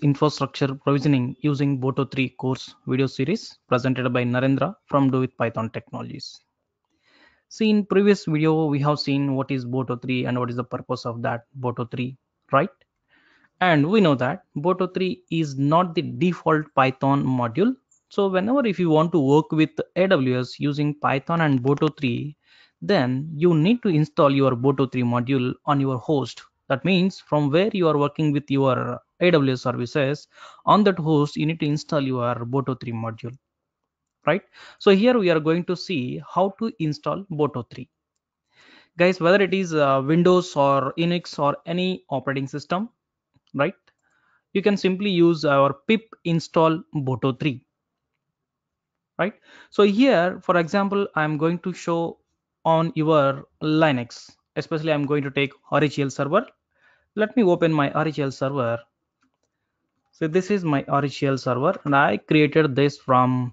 infrastructure provisioning using Boto 3 course video series presented by Narendra from Do with Python Technologies. See in previous video we have seen what is Boto 3 and what is the purpose of that Boto 3 right and we know that Boto 3 is not the default Python module so whenever if you want to work with AWS using Python and Boto 3 then you need to install your Boto 3 module on your host that means from where you are working with your AWS services on that host you need to install your Boto 3 module right? So here we are going to see how to install Boto 3 guys whether it is uh, Windows or Unix or any operating system right? You can simply use our pip install Boto 3 right? So here for example I'm going to show on your Linux. Especially I'm going to take RHEL server let me open my RHEL server so this is my RHEL server and I created this from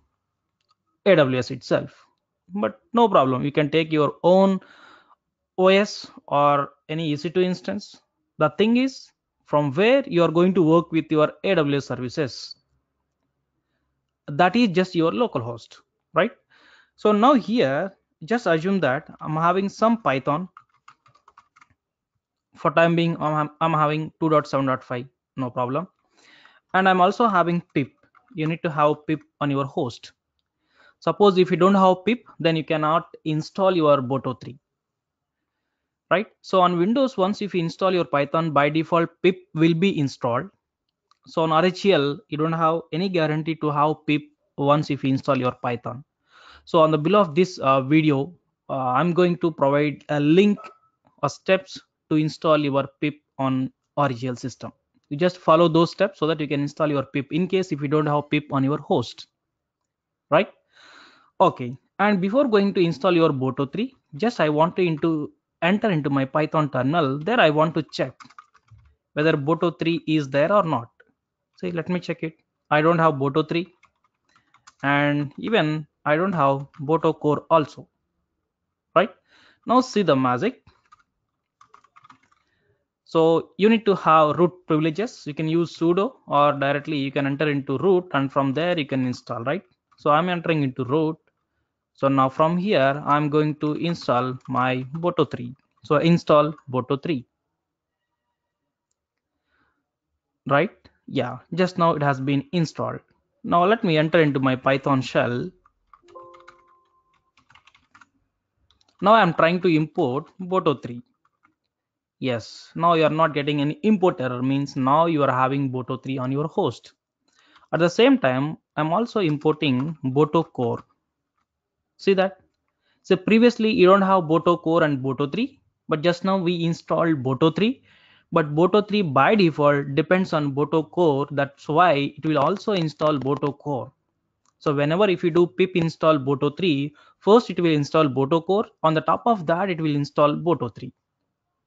AWS itself. But no problem. You can take your own OS or any EC2 instance. The thing is from where you are going to work with your AWS services. That is just your local host, right? So now here, just assume that I'm having some Python. For time being, I'm, I'm having 2.7.5, no problem. And i'm also having pip. You need to have pip on your host. Suppose if you don't have pip then you cannot install your boto 3 right? So on windows once if you install your python by default pip will be installed. So on rhel you don't have any guarantee to have pip once if you install your python. So on the below of this uh, video uh, i'm going to provide a link or steps to install your pip on rhel system. You just follow those steps so that you can install your pip in case if you don't have pip on your host right? Okay and before going to install your boto 3 just i want to into enter into my python terminal. There i want to check whether boto 3 is there or not. See let me check it. I don't have boto 3 and even i don't have boto core also right? Now see the magic so you need to have root privileges. You can use sudo or directly you can enter into root and from there you can install right? So i'm entering into root. So now from here i'm going to install my boto 3 so install boto 3 right? Yeah just now it has been installed. Now let me enter into my python shell. Now i'm trying to import boto 3 yes. Now you are not getting any import error means now you are having boto 3 on your host. At the same time i'm also importing boto core. See that? So previously you don't have boto core and boto 3 but just now we installed boto 3 but boto 3 by default depends on boto core. That's why it will also install boto core. So whenever if you do pip install boto 3 first it will install boto core. On the top of that it will install boto 3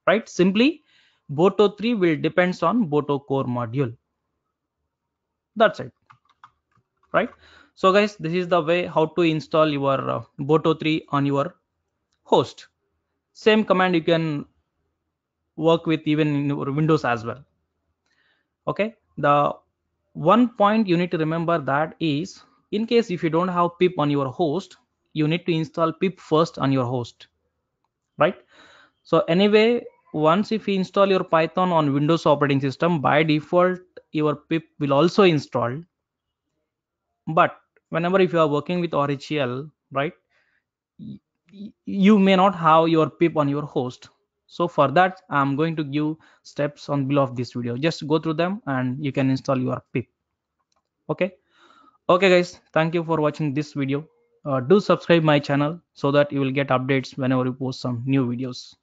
right? Simply boto 3 will depends on boto core module. That's it. Right? So guys this is the way how to install your uh, boto 3 on your host. Same command you can work with even in your windows as well. Okay? The one point you need to remember that is in case if you don't have pip on your host you need to install pip first on your host. Right? So anyway once if you install your python on windows operating system by default your pip will also install. But whenever if you are working with rhel right you may not have your pip on your host. So for that i'm going to give steps on below of this video. Just go through them and you can install your pip. Okay? Okay guys. Thank you for watching this video. Uh, do subscribe my channel so that you will get updates whenever we post some new videos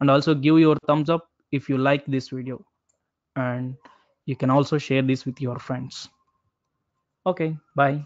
and also give your thumbs up if you like this video. And you can also share this with your friends. Okay bye